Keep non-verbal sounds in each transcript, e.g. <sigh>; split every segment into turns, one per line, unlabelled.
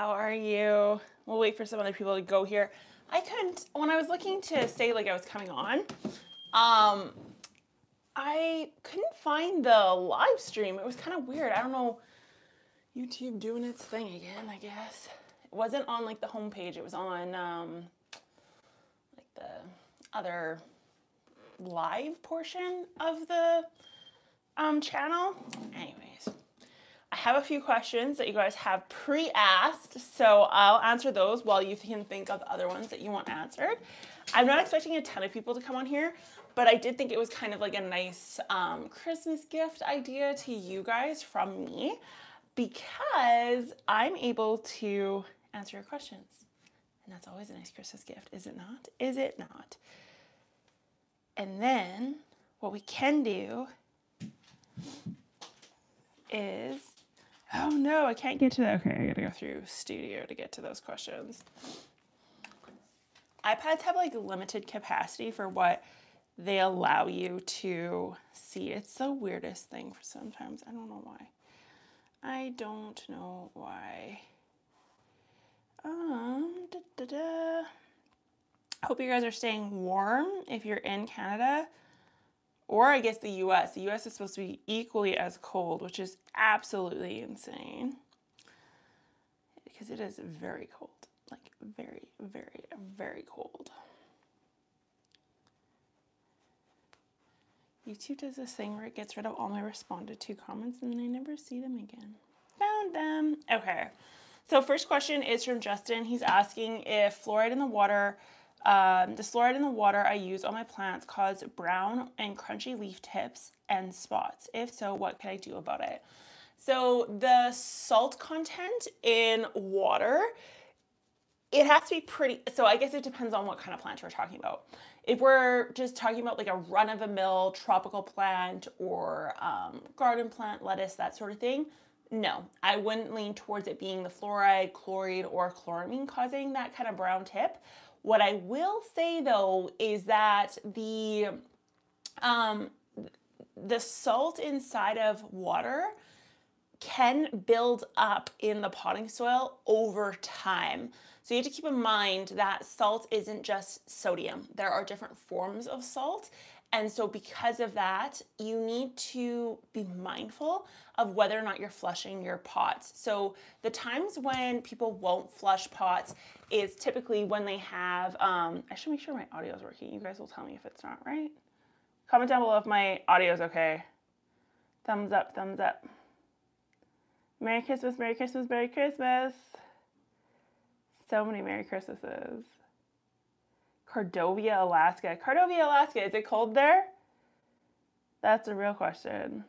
How are you? We'll wait for some other people to go here. I couldn't, when I was looking to say like I was coming on, um, I couldn't find the live stream. It was kind of weird. I don't know, YouTube doing its thing again, I guess. It wasn't on like the homepage. It was on um, like the other live portion of the um, channel. Anyways, I have a few questions that you guys have pre-asked, so I'll answer those while you can think of other ones that you want answered. I'm not expecting a ton of people to come on here, but I did think it was kind of like a nice um, Christmas gift idea to you guys from me because I'm able to answer your questions. And that's always a nice Christmas gift, is it not? Is it not? And then what we can do is, oh no, I can't get to that. Okay, I gotta go through studio to get to those questions. iPads have like limited capacity for what they allow you to see. It's the weirdest thing for sometimes. I don't know why. I don't know why. Um, da, da, da. Hope you guys are staying warm if you're in Canada or I guess the US. The US is supposed to be equally as cold, which is absolutely insane because it is very cold. Like, very, very, very cold. YouTube does this thing where it gets rid of all my responded to comments and then I never see them again. Found them. Okay. So first question is from Justin. He's asking if fluoride in the water, um, the fluoride in the water I use on my plants cause brown and crunchy leaf tips and spots. If so, what can I do about it? So the salt content in water, it has to be pretty, so I guess it depends on what kind of plant we're talking about. If we're just talking about like a run-of-the-mill tropical plant or um, garden plant, lettuce, that sort of thing, no, I wouldn't lean towards it being the fluoride, chloride, or chloramine causing that kind of brown tip. What I will say though is that the um, the salt inside of water can build up in the potting soil over time. So you have to keep in mind that salt isn't just sodium. There are different forms of salt. And so because of that, you need to be mindful of whether or not you're flushing your pots. So the times when people won't flush pots is typically when they have, um, I should make sure my audio is working. You guys will tell me if it's not, right? Comment down below if my audio is okay. Thumbs up, thumbs up. Merry Christmas, Merry Christmas, Merry Christmas. So many Merry Christmases. Cordovia, Alaska. Cordovia, Alaska, is it cold there? That's a real question.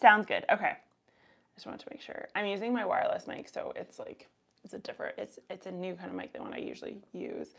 Sounds good. Okay. I just wanted to make sure. I'm using my wireless mic, so it's like it's a different it's it's a new kind of mic than what I usually use.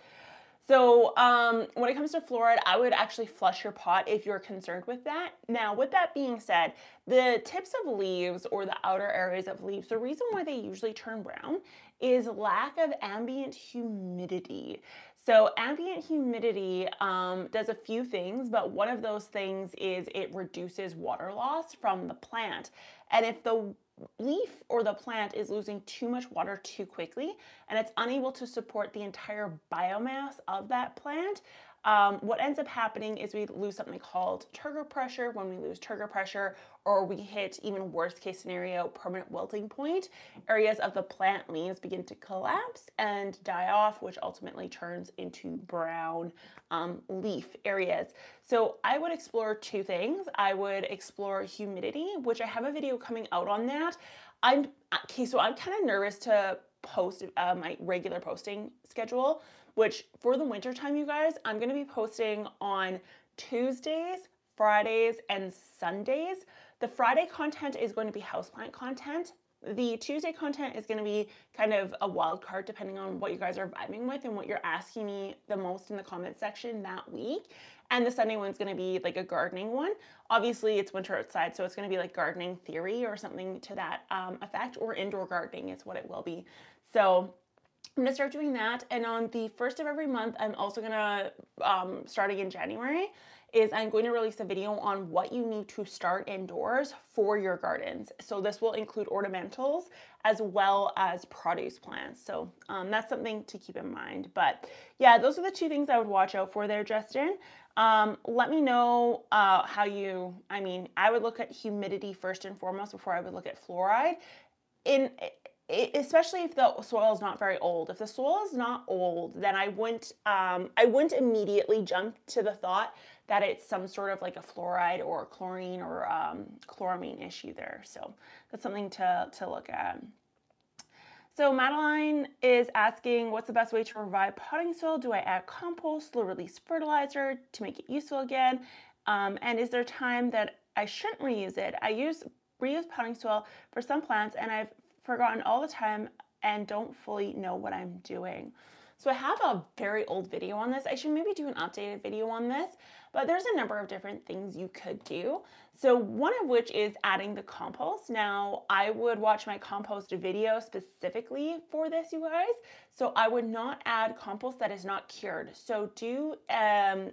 So um, when it comes to fluoride, I would actually flush your pot if you're concerned with that. Now, with that being said, the tips of leaves or the outer areas of leaves, the reason why they usually turn brown is lack of ambient humidity. So ambient humidity um, does a few things, but one of those things is it reduces water loss from the plant. And if the leaf or the plant is losing too much water too quickly and it's unable to support the entire biomass of that plant, um, what ends up happening is we lose something called turgor pressure. When we lose turgor pressure, or we hit even worst case scenario, permanent wilting point, areas of the plant leaves begin to collapse and die off, which ultimately turns into brown um, leaf areas. So I would explore two things. I would explore humidity, which I have a video coming out on that. I'm okay, so I'm kind of nervous to post uh, my regular posting schedule which for the winter time, you guys, I'm going to be posting on Tuesdays, Fridays, and Sundays. The Friday content is going to be houseplant content. The Tuesday content is going to be kind of a wild card depending on what you guys are vibing with and what you're asking me the most in the comment section that week. And the Sunday one's going to be like a gardening one. Obviously, it's winter outside, so it's going to be like gardening theory or something to that um, effect, or indoor gardening is what it will be. So I'm gonna start doing that. And on the first of every month, I'm also gonna, um, starting in January, is I'm going to release a video on what you need to start indoors for your gardens. So this will include ornamentals as well as produce plants. So um, that's something to keep in mind. But yeah, those are the two things I would watch out for there, Justin. Um, let me know uh, how you, I mean, I would look at humidity first and foremost before I would look at fluoride. In especially if the soil is not very old. If the soil is not old, then I wouldn't um, I wouldn't immediately jump to the thought that it's some sort of like a fluoride or chlorine or um, chloramine issue there. So that's something to to look at. So Madeline is asking, what's the best way to revive potting soil? Do I add compost, slow release fertilizer to make it useful again? Um, and is there time that I shouldn't reuse it? I use reuse potting soil for some plants and I've forgotten all the time and don't fully know what I'm doing. So I have a very old video on this. I should maybe do an updated video on this, but there's a number of different things you could do. So one of which is adding the compost. Now I would watch my compost video specifically for this, you guys. So I would not add compost that is not cured. So do um,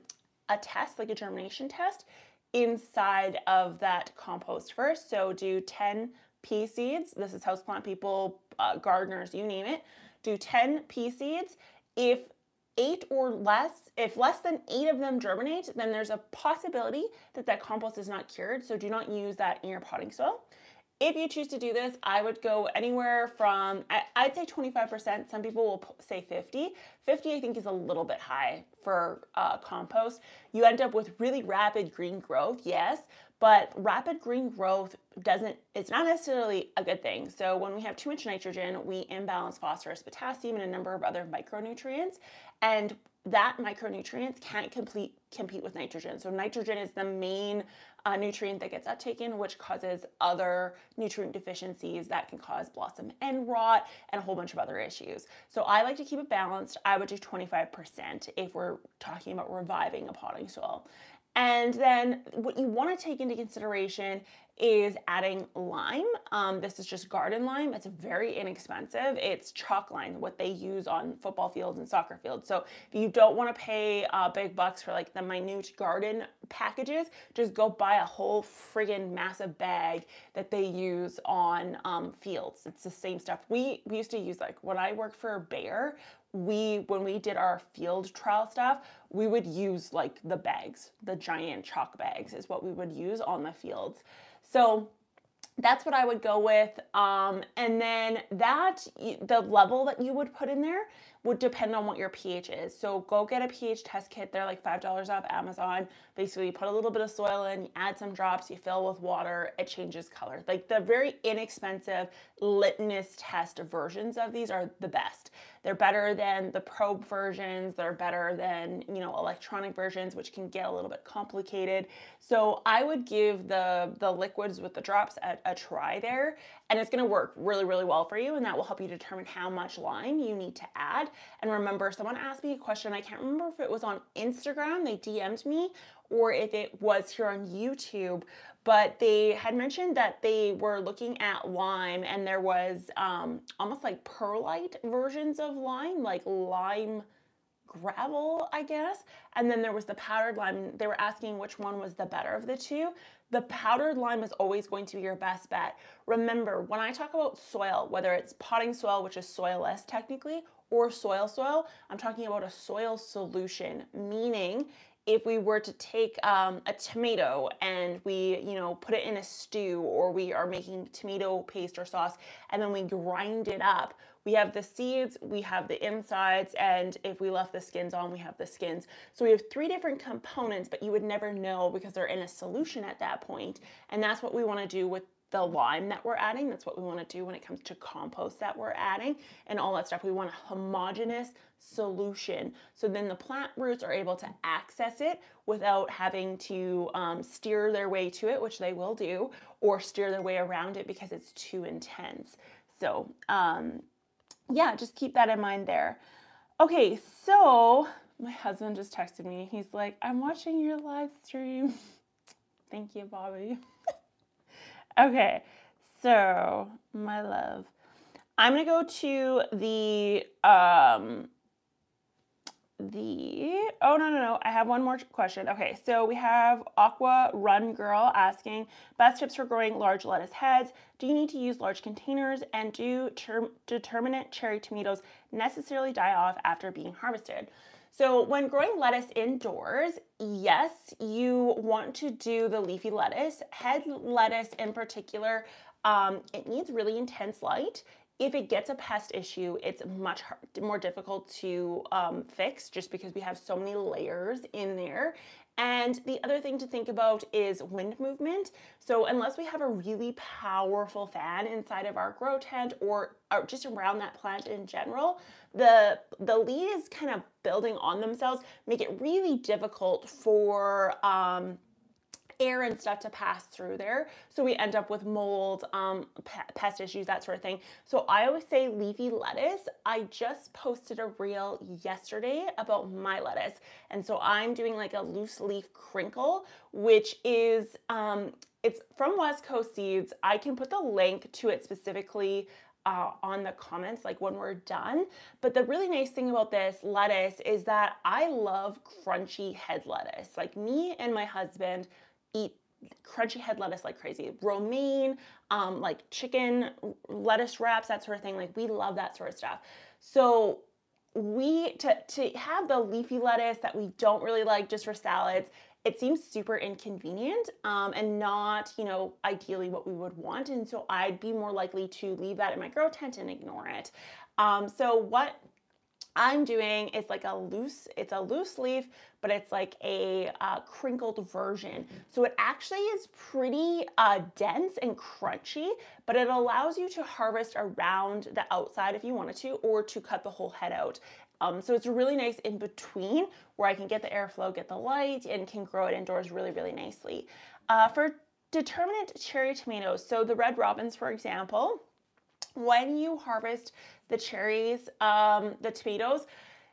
a test, like a germination test, inside of that compost first. So do 10 pea seeds. This is houseplant people, uh, gardeners, you name it. Do 10 pea seeds. If eight or less, if less than eight of them germinate, then there's a possibility that that compost is not cured. So do not use that in your potting soil. If you choose to do this, I would go anywhere from, I'd say 25%. Some people will say 50. 50, I think, is a little bit high for uh, compost. You end up with really rapid green growth, yes, but rapid green growth doesn't, it's not necessarily a good thing. So when we have too much nitrogen, we imbalance phosphorus, potassium, and a number of other micronutrients. And that micronutrients can't complete, compete with nitrogen. So nitrogen is the main uh, nutrient that gets uptaken, which causes other nutrient deficiencies that can cause blossom end rot and a whole bunch of other issues. So I like to keep it balanced. I would do 25% if we're talking about reviving a potting soil. And then what you want to take into consideration is adding lime. Um, this is just garden lime. It's very inexpensive. It's chalk lime, what they use on football fields and soccer fields. So if you don't want to pay uh, big bucks for like the minute garden packages, just go buy a whole friggin' massive bag that they use on um, fields. It's the same stuff. We, we used to use like when I worked for Bayer, we when we did our field trial stuff we would use like the bags the giant chalk bags is what we would use on the fields. So that's what I would go with. Um, and then that, the level that you would put in there would depend on what your pH is. So go get a pH test kit. They're like $5 off Amazon. Basically, you put a little bit of soil in, you add some drops, you fill with water, it changes color. Like the very inexpensive litmus test versions of these are the best. They're better than the probe versions. They're better than, you know, electronic versions, which can get a little bit complicated. So I would give the, the liquids with the drops a, a try there, and it's gonna work really, really well for you, and that will help you determine how much lime you need to add. And remember, someone asked me a question, I can't remember if it was on Instagram, they DM'd me, or if it was here on YouTube, but they had mentioned that they were looking at lime and there was um, almost like perlite versions of lime, like lime gravel, I guess. And then there was the powdered lime. They were asking which one was the better of the two. The powdered lime is always going to be your best bet. Remember, when I talk about soil, whether it's potting soil, which is soilless technically, or soil soil, I'm talking about a soil solution, meaning if we were to take um, a tomato and we, you know, put it in a stew or we are making tomato paste or sauce and then we grind it up, we have the seeds, we have the insides, and if we left the skins on, we have the skins. So we have three different components, but you would never know because they're in a solution at that point. And that's what we wanna do with the lime that we're adding. That's what we want to do when it comes to compost that we're adding and all that stuff. We want a homogeneous solution. So then the plant roots are able to access it without having to um, steer their way to it, which they will do, or steer their way around it because it's too intense. So um, yeah, just keep that in mind there. Okay, so my husband just texted me. He's like, I'm watching your live stream. <laughs> Thank you, Bobby. <laughs> Okay, so my love, I'm gonna go to the um, the oh no no no i have one more question. Okay so we have aqua run girl asking best tips for growing large lettuce heads. Do you need to use large containers? And do term, determinate cherry tomatoes necessarily die off after being harvested? So when growing lettuce indoors yes you want to do the leafy lettuce. Head lettuce in particular um, it needs really intense light if it gets a pest issue, it's much hard, more difficult to um, fix just because we have so many layers in there. And the other thing to think about is wind movement. So unless we have a really powerful fan inside of our grow tent or, or just around that plant in general, the, the leaves kind of building on themselves make it really difficult for um, air and stuff to pass through there. So we end up with mold, um, pest issues, that sort of thing. So I always say leafy lettuce. I just posted a reel yesterday about my lettuce. And so I'm doing like a loose leaf crinkle, which is, um, it's from West Coast Seeds. I can put the link to it specifically uh, on the comments like when we're done. But the really nice thing about this lettuce is that I love crunchy head lettuce. Like me and my husband eat crunchy head lettuce like crazy. Romaine, um, like chicken lettuce wraps, that sort of thing. Like we love that sort of stuff. So we to to have the leafy lettuce that we don't really like just for salads it seems super inconvenient um, and not you know ideally what we would want and so i'd be more likely to leave that in my grow tent and ignore it um, so what I'm doing is like a loose, it's a loose leaf, but it's like a uh, crinkled version. So it actually is pretty uh, dense and crunchy, but it allows you to harvest around the outside if you wanted to, or to cut the whole head out. Um, so it's really nice in between where I can get the airflow, get the light, and can grow it indoors really, really nicely. Uh, for determinate cherry tomatoes, so the Red Robins, for example, when you harvest the cherries, um, the tomatoes,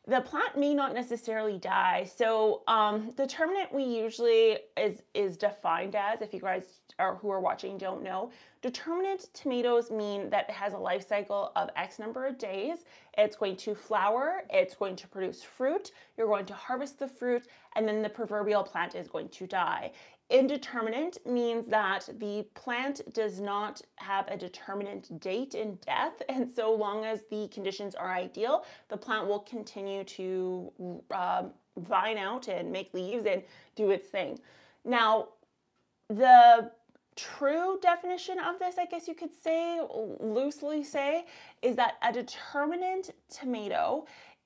the plant may not necessarily die. So um, determinate we usually is is defined as, if you guys are who are watching don't know, determinate tomatoes mean that it has a life cycle of X number of days. It's going to flower, it's going to produce fruit, you're going to harvest the fruit, and then the proverbial plant is going to die. Indeterminate means that the plant does not have a determinate date in death, <laughs> and so long as the conditions are ideal, the plant will continue to uh, vine out and make leaves and do its thing. Now, the true definition of this, I guess you could say, loosely say, is that a determinate tomato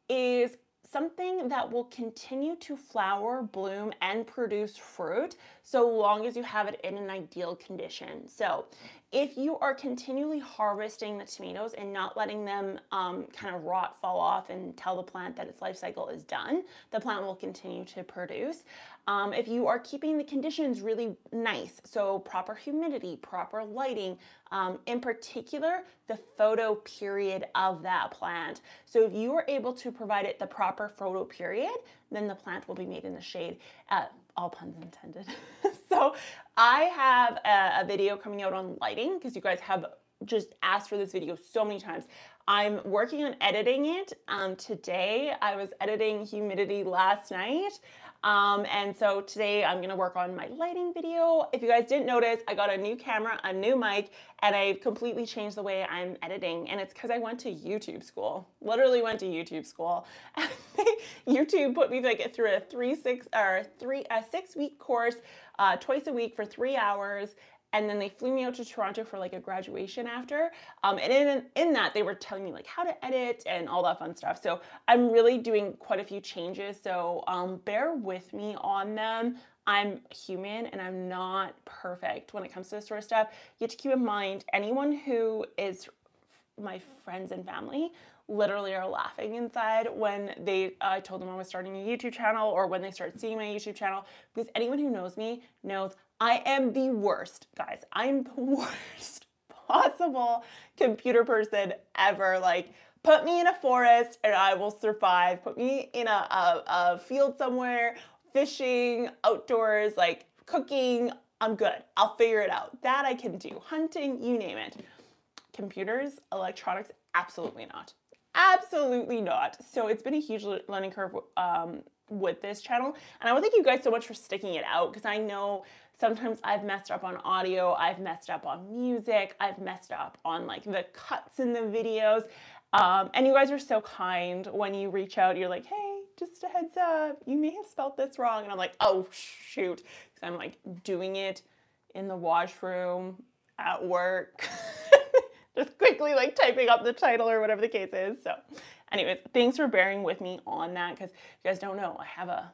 is something that will continue to flower, bloom, and produce fruit so long as you have it in an ideal condition. So if you are continually harvesting the tomatoes and not letting them um, kind of rot, fall off, and tell the plant that its life cycle is done, the plant will continue to produce. Um, if you are keeping the conditions really nice, so proper humidity, proper lighting, um, in particular, the photo period of that plant. So if you are able to provide it the proper photo period, then the plant will be made in the shade. Uh, all puns intended. <laughs> so I have a, a video coming out on lighting because you guys have just asked for this video so many times. I'm working on editing it um, today. I was editing humidity last night. Um, and so today I'm gonna work on my lighting video. If you guys didn't notice, I got a new camera, a new mic, and I've completely changed the way I'm editing. And it's because I went to YouTube school. Literally went to YouTube school. <laughs> YouTube put me like through a three six or three a six week course uh, twice a week for three hours and then they flew me out to Toronto for like a graduation after. Um, and in, in that, they were telling me like how to edit and all that fun stuff. So I'm really doing quite a few changes. So um, bear with me on them. I'm human and I'm not perfect when it comes to this sort of stuff. You have to keep in mind anyone who is my friends and family literally are laughing inside when they I told them I was starting a YouTube channel or when they start seeing my YouTube channel because anyone who knows me knows I am the worst, guys. I'm the <laughs> worst possible computer person ever. Like, put me in a forest and I will survive. Put me in a, a, a field somewhere, fishing, outdoors, like cooking. I'm good. I'll figure it out. That I can do. Hunting, you name it. Computers, electronics, absolutely not. Absolutely not. So it's been a huge learning curve um, with this channel. And I want to thank you guys so much for sticking it out because I know sometimes I've messed up on audio, I've messed up on music, I've messed up on like the cuts in the videos. Um, and you guys are so kind when you reach out. You're like, hey, just a heads up, you may have spelled this wrong. And I'm like, oh, shoot. Because I'm like doing it in the washroom, at work, <laughs> just quickly like typing up the title or whatever the case is. So, anyways, thanks for bearing with me on that because you guys don't know, I have a,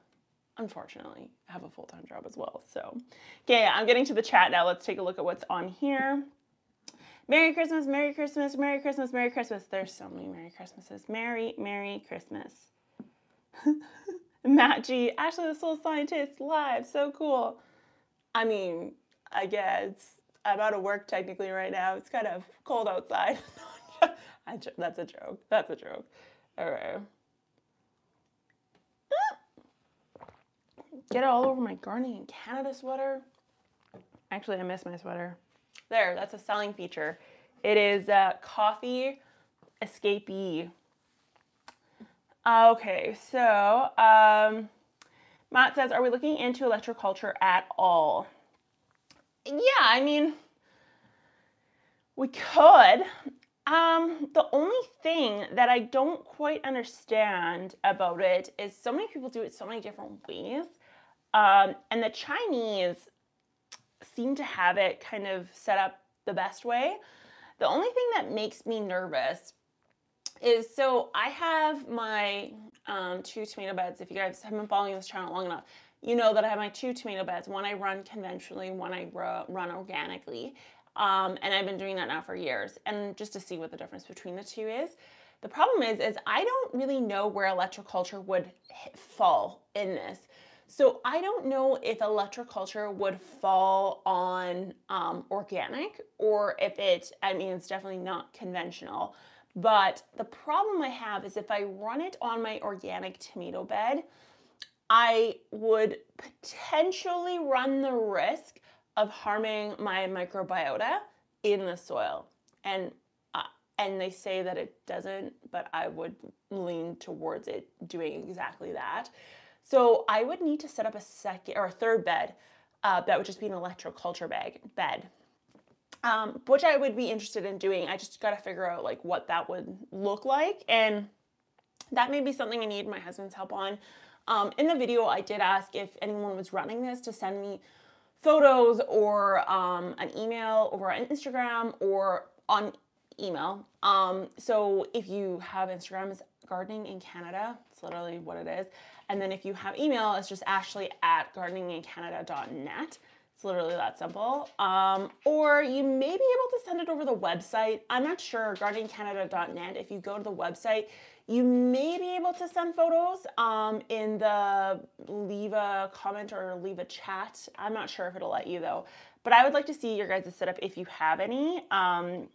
unfortunately, I have a full time job as well. So, okay, I'm getting to the chat now. Let's take a look at what's on here. Merry Christmas, Merry Christmas, Merry Christmas, Merry Christmas. There's so many Merry Christmases. Merry, Merry Christmas. <laughs> Matt G, Ashley the Soil Scientist, live, so cool. I mean, I guess I'm out of work technically right now. It's kind of cold outside. <laughs> that's a joke. That's a joke. All right. Get it all over my gardening in Canada sweater. Actually, I miss my sweater. There, that's a selling feature. It is uh, Coffee Escapee. Okay, so um, Matt says, are we looking into electroculture at all? Yeah, I mean, we could. Um, the only thing that I don't quite understand about it is so many people do it so many different ways. Um, and the Chinese seem to have it kind of set up the best way. The only thing that makes me nervous is so I have my um, two tomato beds. If you guys have been following this channel long enough, you know that I have my two tomato beds. One I run conventionally, one I run organically. Um, and I've been doing that now for years. And just to see what the difference between the two is. The problem is, is I don't really know where electroculture would fall in this. So I don't know if electroculture would fall on um, organic or if it, I mean, it's definitely not conventional. But the problem I have is if I run it on my organic tomato bed, I would potentially run the risk of harming my microbiota in the soil. And uh, and they say that it doesn't, but I would lean towards it doing exactly that. So I would need to set up a second or a third bed. Uh, that would just be an electroculture bag bed, um, which I would be interested in doing. I just got to figure out like what that would look like, and that may be something I need my husband's help on. Um, in the video, I did ask if anyone was running this to send me photos or um, an email over on Instagram or on email. Um, so if you have Instagram, it's gardening in Canada. It's literally what it is. And then if you have email, it's just ashley at gardeningincanada.net. It's literally that simple. Um, or you may be able to send it over the website. I'm not sure, gardeningcanada.net. If you go to the website, you may be able to send photos um, in the leave a comment or leave a chat. I'm not sure if it'll let you though, but I would like to see your guys' setup if you have any. Um,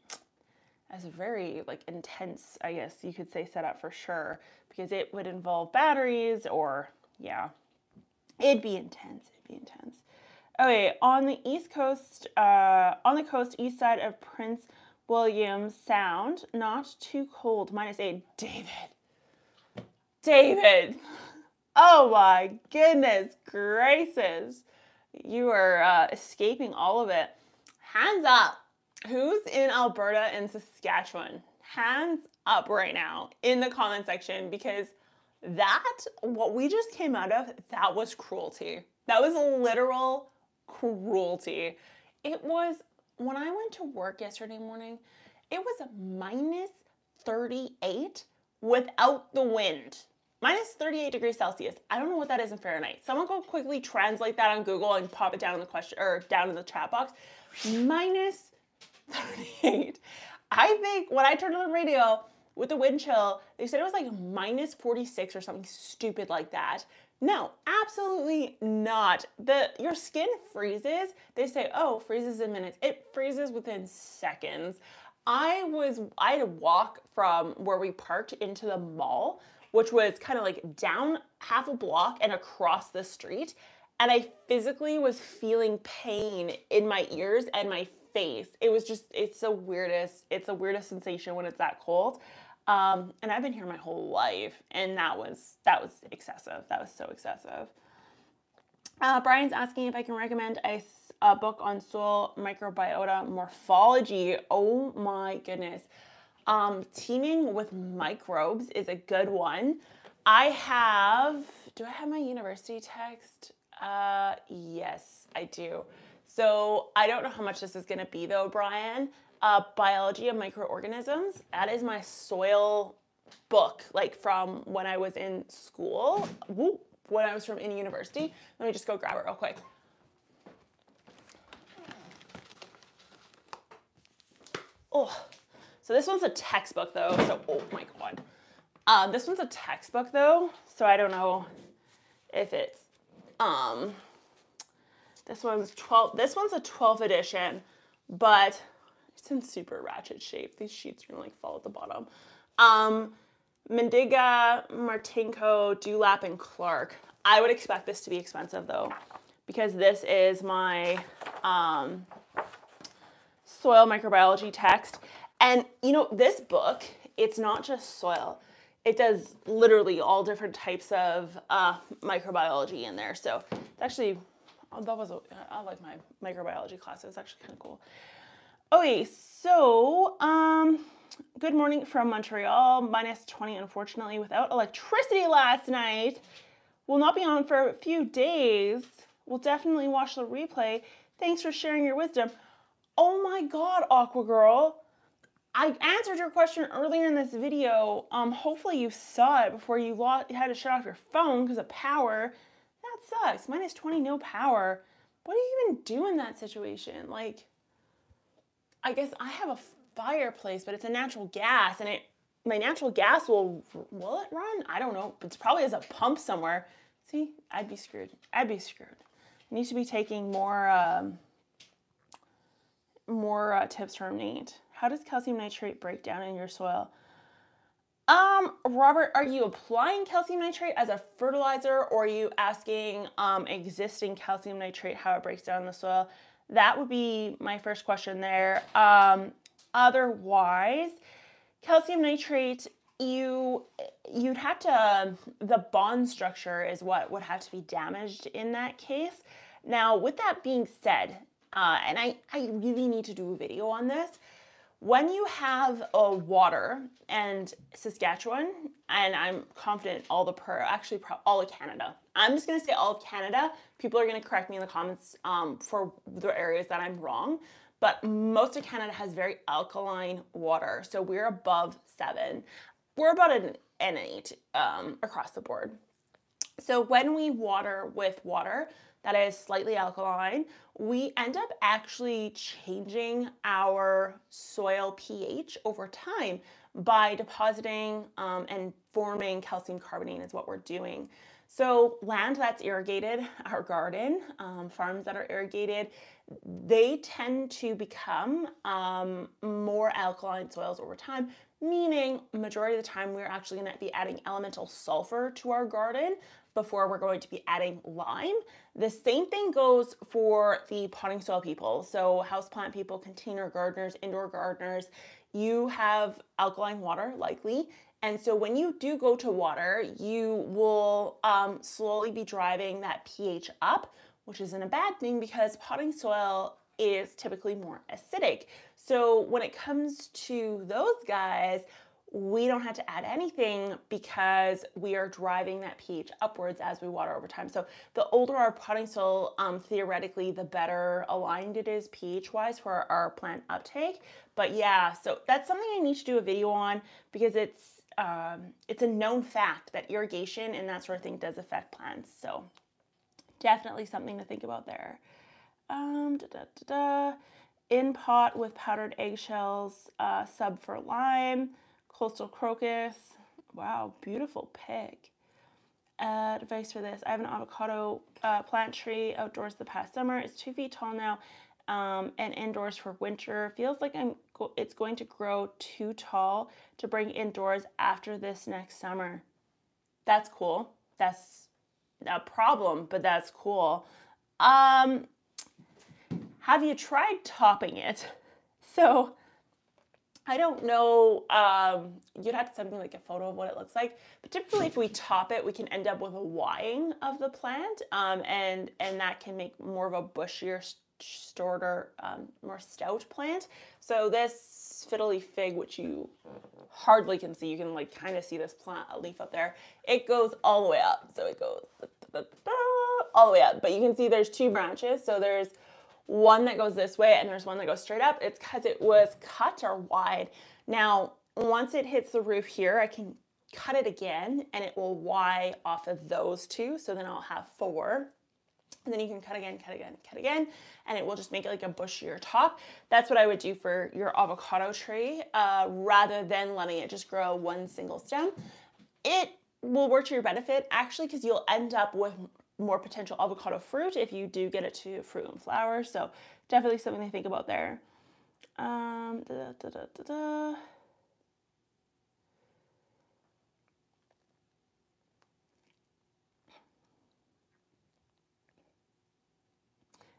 as a very like intense, I guess you could say setup for sure, because it would involve batteries or yeah, it'd be intense. It'd be intense. Okay, on the east coast, uh, on the coast east side of Prince William Sound, not too cold, minus eight. David. David. Oh my goodness gracious. You are uh, escaping all of it. Hands up. Who's in Alberta and Saskatchewan? Hands up right now in the comment section because that, what we just came out of, that was cruelty. That was literal cruelty. It was when I went to work yesterday morning, it was minus 38 without the wind. Minus 38 degrees Celsius. I don't know what that is in Fahrenheit. Someone go quickly translate that on Google and pop it down in the question or down in the chat box. Minus 38. I think when I turned on the radio with the wind chill, they said it was like minus 46 or something stupid like that. No, absolutely not. The your skin freezes. They say, "Oh, freezes in minutes." It freezes within seconds. I was I had to walk from where we parked into the mall, which was kind of like down half a block and across the street, and I physically was feeling pain in my ears and my face. It was just it's the weirdest. It's the weirdest sensation when it's that cold. Um, and I've been here my whole life, and that was that was excessive. That was so excessive. Uh, Brian's asking if I can recommend a, a book on soil microbiota morphology. Oh my goodness. Um, teeming with microbes is a good one. I have, do I have my university text? Uh, yes, I do. So I don't know how much this is going to be though, Brian. Uh, Biology of Microorganisms. That is my soil book, like from when I was in school. Woo, when I was from in university. Let me just go grab it real quick. Oh, so this one's a textbook though. So, oh my God. Um, this one's a textbook though. So I don't know if it's, um, this one's 12, this one's a 12th edition, but it's in super ratchet shape. These sheets are gonna like fall at the bottom. Um, Madigan, Martinko, Dunlap, and Clark. I would expect this to be expensive though, because this is my um, soil microbiology text. And you know, this book, it's not just soil. It does literally all different types of uh, microbiology in there. So it's actually, that was, a, I like my microbiology class. It was actually kind of cool. Okay, so um, good morning from Montreal. Minus 20, unfortunately, without electricity last night. Will not be on for a few days. We'll definitely watch the replay. Thanks for sharing your wisdom. Oh my God, Aqua Girl. I answered your question earlier in this video. Um, hopefully you saw it before you had to shut off your phone because of power. That sucks. Minus 20, no power. What do you even do in that situation? Like, I guess I have a fireplace, but it's a natural gas and it my natural gas will will it run? I don't know. It's probably as a pump somewhere. See, I'd be screwed. I'd be screwed. I need to be taking more um, more uh, tips from Nate. How does calcium nitrate break down in your soil? Um, Robert, are you applying calcium nitrate as a fertilizer or are you asking um, existing calcium nitrate how it breaks down in the soil? That would be my first question there. Um, otherwise, calcium nitrate, you you'd have to the bond structure is what would have to be damaged in that case. Now, with that being said, uh, and I, I really need to do a video on this, when you have a water and Saskatchewan, and I'm confident all the per actually all of Canada. I'm just gonna say all of Canada. People are gonna correct me in the comments um, for the areas that I'm wrong, but most of Canada has very alkaline water. So we're above seven. We're about an, an eight um, across the board. So when we water with water, that is slightly alkaline, we end up actually changing our soil pH over time by depositing um, and forming calcium carbonate is what we're doing. So land that's irrigated, our garden, um, farms that are irrigated, they tend to become um, more alkaline soils over time, meaning majority of the time we're actually going to be adding elemental sulfur to our garden before we're going to be adding lime. The same thing goes for the potting soil people. So houseplant people, container gardeners, indoor gardeners, you have alkaline water likely. And so when you do go to water, you will um, slowly be driving that pH up, which isn't a bad thing because potting soil is typically more acidic. So when it comes to those guys, we don't have to add anything because we are driving that pH upwards as we water over time. So the older our potting soil, um, theoretically, the better aligned it is pH wise for our plant uptake. But yeah, so that's something I need to do a video on because it's um, it's a known fact that irrigation and that sort of thing does affect plants. So definitely something to think about there. Um, da, da, da, in pot with powdered eggshells, uh, sub for lime coastal crocus. Wow, beautiful pick. Advice for this. I have an avocado uh, plant tree outdoors the past summer. It's two feet tall now um, and indoors for winter. Feels like I'm go it's going to grow too tall to bring indoors after this next summer. That's cool. That's a problem, but that's cool. Um, have you tried topping it? <laughs> So I don't know. Um, you'd have to send me like a photo of what it looks like. But typically, if we top it, we can end up with a Ying of the plant, um, and and that can make more of a bushier, shorter, um, more stout plant. So this fiddle leaf fig, which you hardly can see, you can like kind of see this plant a leaf up there. It goes all the way up, so it goes all the way up. But you can see there's two branches. So there's one that goes this way and there's one that goes straight up. It's because it was cut or wide. Now, once it hits the roof here, I can cut it again and it will Y off of those two. So then I'll have four. And then you can cut again, cut again, cut again, and it will just make it like a bushier top. That's what I would do for your avocado tree uh, rather than letting it just grow one single stem. It will work to your benefit actually because you'll end up with more potential avocado fruit if you do get it to fruit and flower. So definitely something to think about there. Um, da, da, da,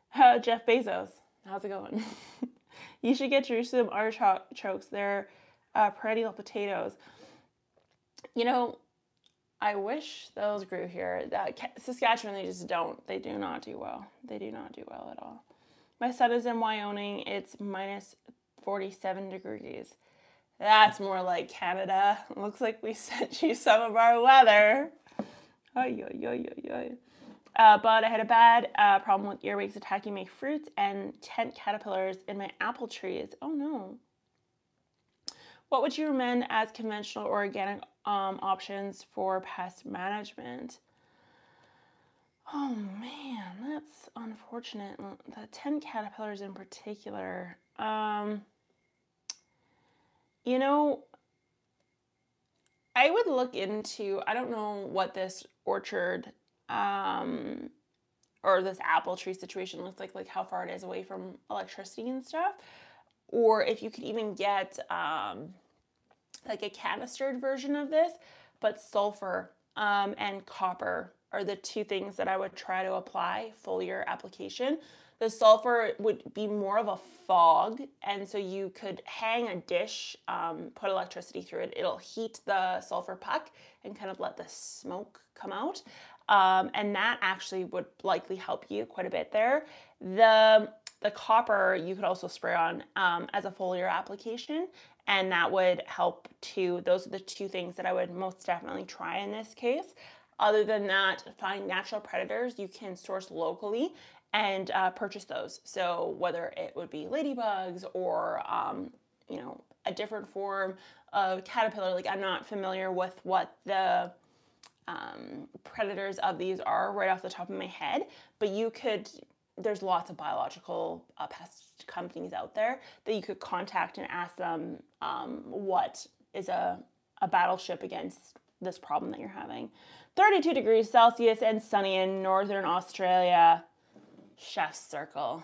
<laughs> uh, Jeff Bezos, how's it going? <laughs> you should get Jerusalem artichokes. They're uh, perennial potatoes. You know, I wish those grew here. That Saskatchewan, they just don't. They do not do well. They do not do well at all. My son is in Wyoming. It's minus 47 degrees. That's more like Canada. Looks like we <laughs> sent you some of our weather. Ay, ay, ay, ay, ay. Uh, but I had a bad uh, problem with earwigs attacking my fruits and tent caterpillars in my apple trees. Oh no. What would you recommend as conventional or organic um, options for pest management? Oh man, that's unfortunate. The tent caterpillars in particular. Um, you know, I would look into, I don't know what this orchard um, or this apple tree situation looks like, like how far it is away from electricity and stuff or if you could even get um, like a canistered version of this, but sulfur um, and copper are the two things that I would try to apply foliar application. The sulfur would be more of a fog, and so you could hang a dish, um, put electricity through it. It'll heat the sulfur puck and kind of let the smoke come out. Um, and that actually would likely help you quite a bit there. The the copper you could also spray on um, as a foliar application, and that would help too. Those are the two things that I would most definitely try in this case. Other than that, find natural predators you can source locally and uh, purchase those. So whether it would be ladybugs or um, you know a different form of caterpillar, like I'm not familiar with what the um, predators of these are right off the top of my head, but you could there's lots of biological uh, pest companies out there that you could contact and ask them um, what is a, a battleship against this problem that you're having. 32 degrees Celsius and sunny in northern Australia. Chef's Circle.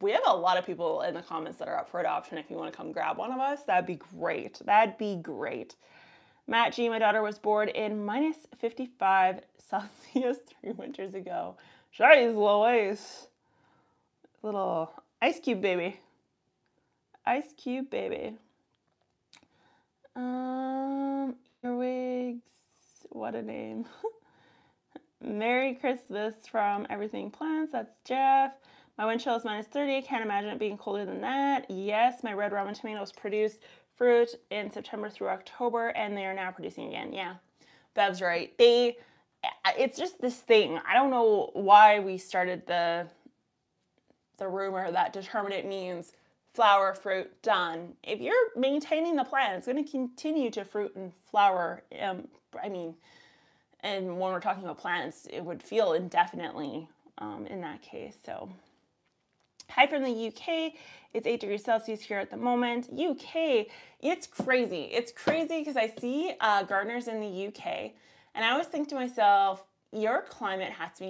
We have a lot of people in the comments that are up for adoption. If you want to come grab one of us, that'd be great. That'd be great. Matt G, my daughter was born in minus 55 <laughs> Celsius three winters ago. Jeez Louise little ice cube baby. Ice cube baby. Um, earwigs. What a name. <laughs> Merry Christmas from Everything Plants. That's Jeff. My wind chill is minus 30. I can't imagine it being colder than that. Yes, my red Roman tomatoes produced fruit in September through October, and they are now producing again. Yeah, Bev's right. They, it's just this thing. I don't know why we started the the rumor that determinate means flower, fruit, done. If you're maintaining the plant, it's going to continue to fruit and flower. Um, I mean, and when we're talking about plants, it would feel indefinitely um, in that case. So, hi from the UK. It's 8 degrees Celsius here at the moment. UK, it's crazy. It's crazy because I see uh, gardeners in the UK, and I always think to myself, your climate has to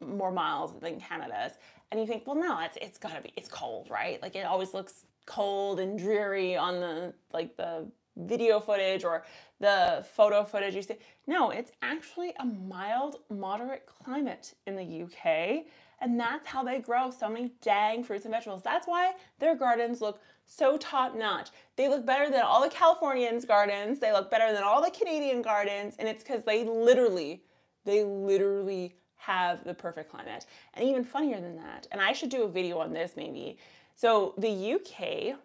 be more mild than Canada's and you think, well, no, it's it's gotta be it's cold, right? Like it always looks cold and dreary on the like the video footage or the photo footage you see. No, it's actually a mild, moderate climate in the UK. And that's how they grow so many dang fruits and vegetables. That's why their gardens look so top notch. They look better than all the Californians' gardens. They look better than all the Canadian gardens. And it's because they literally, they literally have the perfect climate. And even funnier than that, and I should do a video on this maybe. So the UK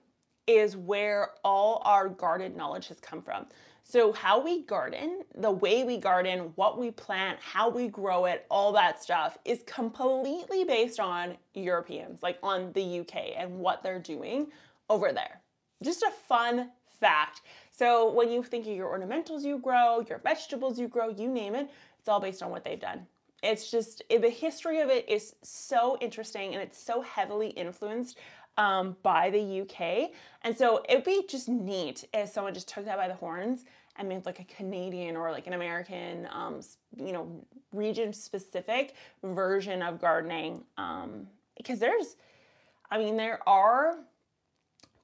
is where all our garden knowledge has come from. So, how we garden, the way we garden, what we plant, how we grow it, all that stuff is completely based on Europeans, like on the UK and what they're doing over there. Just a fun fact. So, when you think of your ornamentals you grow, your vegetables you grow, you name it, it's all based on what they've done. It's just, the history of it is so interesting and it's so heavily influenced um, by the UK. And so it'd be just neat if someone just took that by the horns and made like a Canadian or like an American, um, you know, region specific version of gardening. Um, because there's, I mean, there are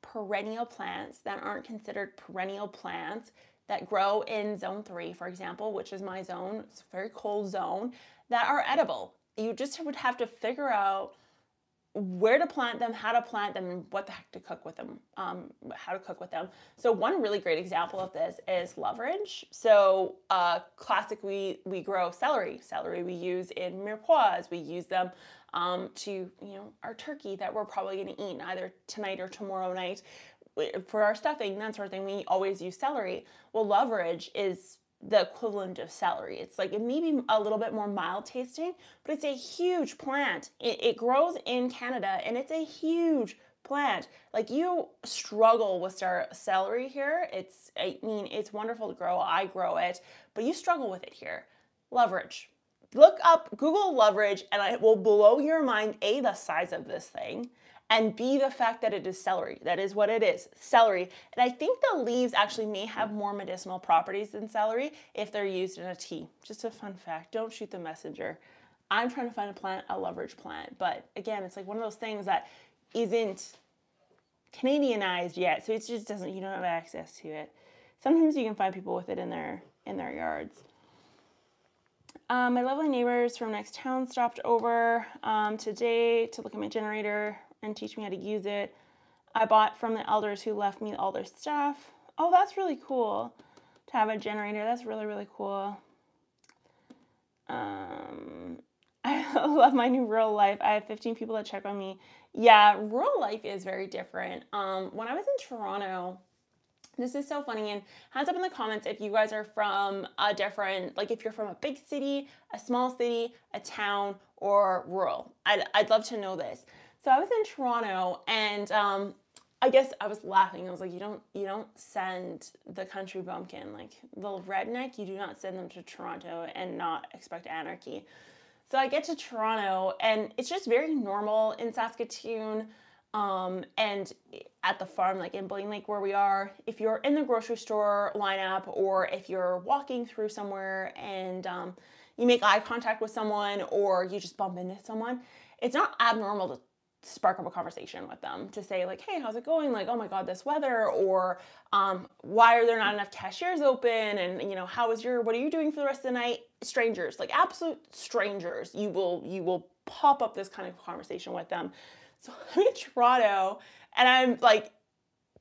perennial plants that aren't considered perennial plants that grow in zone three, for example, which is my zone. It's a very cold zone that are edible. You just would have to figure out where to plant them, how to plant them, and what the heck to cook with them, um, how to cook with them. So one really great example of this is lovage. So uh, classic, we, we grow celery. Celery we use in mirepoix. We use them um, to, you know, our turkey that we're probably gonna eat either tonight or tomorrow night. For our stuffing, that sort of thing, we always use celery. Well, lovage is the equivalent of celery. It's like it may be a little bit more mild tasting, but it's a huge plant. It, it, grows in Canada and it's a huge plant. Like you struggle with our celery here. It's, I mean, it's wonderful to grow. I grow it, but you struggle with it here. Lovage. Look up, Google lovage, and it will blow your mind. A, the size of this thing and B, the fact that it is celery. That is what it is, celery. And I think the leaves actually may have more medicinal properties than celery if they're used in a tea. Just a fun fact. Don't shoot the messenger. I'm trying to find a plant, a lovage plant. But again, it's like one of those things that isn't Canadianized yet. So it just doesn't, you don't have access to it. Sometimes you can find people with it in their in their yards. Um, my lovely neighbors from next town stopped over um, today to look at my generator and teach me how to use it. I bought from the elders who left me all their stuff. Oh, that's really cool to have a generator. That's really, really cool. Um, <laughs> I love my new rural life. I have 15 people that check on me. Yeah, rural life is very different. Um, when I was in Toronto, this is so funny. And hands up in the comments if you guys are from a different, like if you're from a big city, a small city, a town, or rural. I'd, I'd love to know this. So I was in Toronto and um, I guess I was laughing. I was like, you don't you don't send the country bumpkin, like the redneck, you do not send them to Toronto and not expect anarchy. So I get to Toronto and it's just very normal in Saskatoon. Um, and at the farm, like in Blaine Lake where we are, if you're in the grocery store lineup or if you're walking through somewhere and um, you make eye contact with someone or you just bump into someone, it's not abnormal to spark up a conversation with them to say like hey how's it going? Like oh my god this weather or um, why are there not enough cashiers open? And you know how is your what are you doing for the rest of the night? Strangers like absolute strangers you will you will pop up this kind of conversation with them. So <laughs> i'm in toronto and i'm like